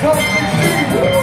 Come you got,